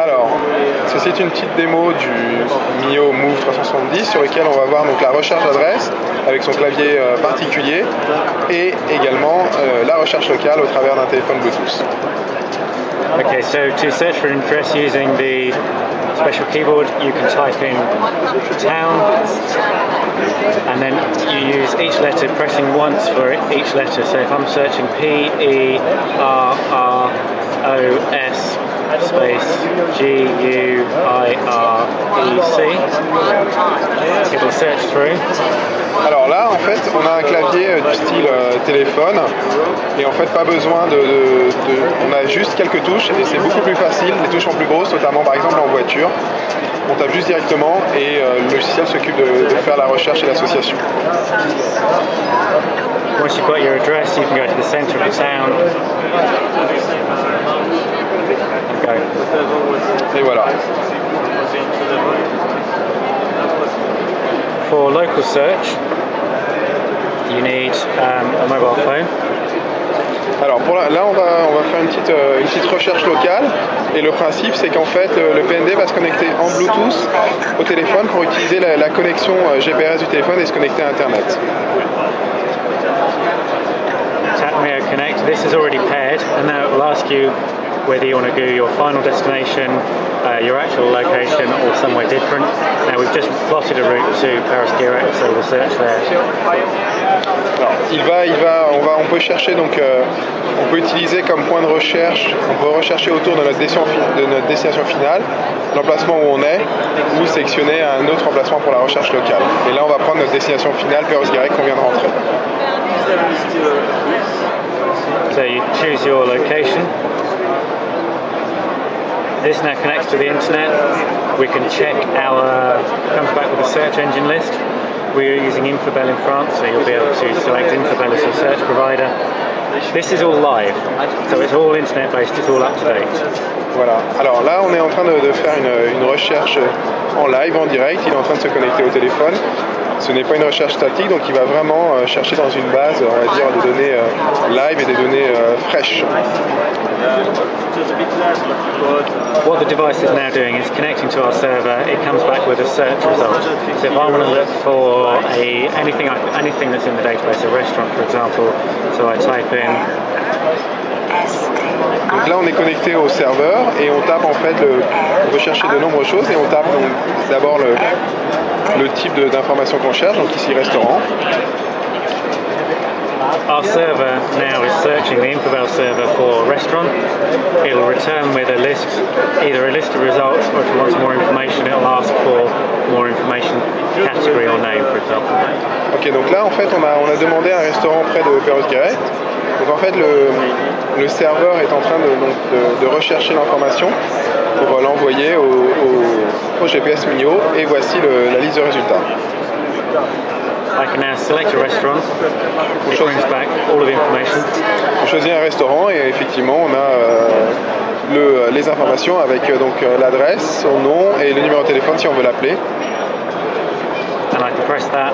Alors, ceci est une petite démo du Mio Move 370 sur lequel on va voir donc la recherche d'adresse avec son clavier euh, particulier et également euh, la recherche locale au travers d'un téléphone Bluetooth. Okay, so to search for an address using the special keyboard, you can type in town and then you use each letter pressing once for each letter. So if I'm searching P E R R O S space G U I R E C. Alors là, en fait, on a un clavier euh, du style euh, téléphone et en fait pas besoin de, On a juste quelques touches et c'est beaucoup plus facile, les touches sont plus grosses, notamment par exemple en voiture. On tape juste directement et euh, le logiciel s'occupe de faire la recherche et l'association. Once you've got your address, you can go to the centre of the town. Go. Et voilà. For local search, you need um, a mobile phone. Alors pour la- là, on va, on va faire une petite, euh, une petite recherche locale et le principe c'est qu'en fait euh, le PND va se connecter en Bluetooth au téléphone pour utiliser la, la connexion euh, GPS du téléphone et se connecter à Internet. Tapmeo Connect. This is already paired, and now it will ask you whether you want to go your final destination, uh, your actual location, or somewhere different. Now we've just plotted a route to Paris Guirec, so we'll search there. Alors, il va, il va, on peut chercher donc, euh, on peut utiliser comme point de recherche, on peut rechercher autour de notre destination finale, l'emplacement où on est, ou sélectionner un autre emplacement pour la recherche locale. Et là, on va prendre notre destination finale, Perros-Guirec, qu'on vient de rentrer. So you choose your location. This now connects to the internet. We can check our, comes back with a search engine list. We're using Infobel in France, so you'll be able to select Infobel as your search provider. This is all live, so it's all internet based, it's all up to date. Voilà. Alors là, on est en train de, faire une recherche en live, en direct. Il est en train de se connecter au téléphone. Ce n'est pas une recherche statique, donc il va vraiment euh, chercher dans une base, on va dire, des données euh, live et des données euh, fraîches. What the device is now doing is connecting to our server. It comes back with a search result. So if I want to look for a anything I- anything that's in the database, a restaurant, for example, so I type in Donc là, on est connecté au serveur et on tape en fait, le, on peut chercher de nombreuses choses et on tape donc d'abord le, le type d'information qu'on cherche, donc ici restaurant. Our server now is searching the Infobel server for restaurant. It'll return with a list, either a list of results, or if it wants more information, it'll ask for more information, category or name, for example. Ok, donc là en fait on a, on a demandé un restaurant près de Perros-Guirec. Donc en fait le, le serveur est en train de, donc, de- de rechercher l'information pour l'envoyer au, au- au GPS Mio et voici le- la liste de résultats. I can now select a restaurant. It brings back all of the information. On choisit un restaurant et effectivement on a euh, le- les informations avec euh, donc euh, l'adresse, son nom et le numéro de téléphone si on veut l'appeler. And I can press that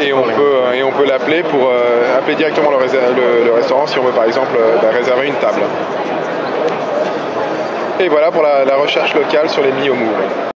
Et on peut, euh, et on peut l'appeler pour euh, appeler directement le, réser- le- le restaurant si on veut par exemple euh, bah, réserver une table. Et voilà pour la, la recherche locale sur les Move.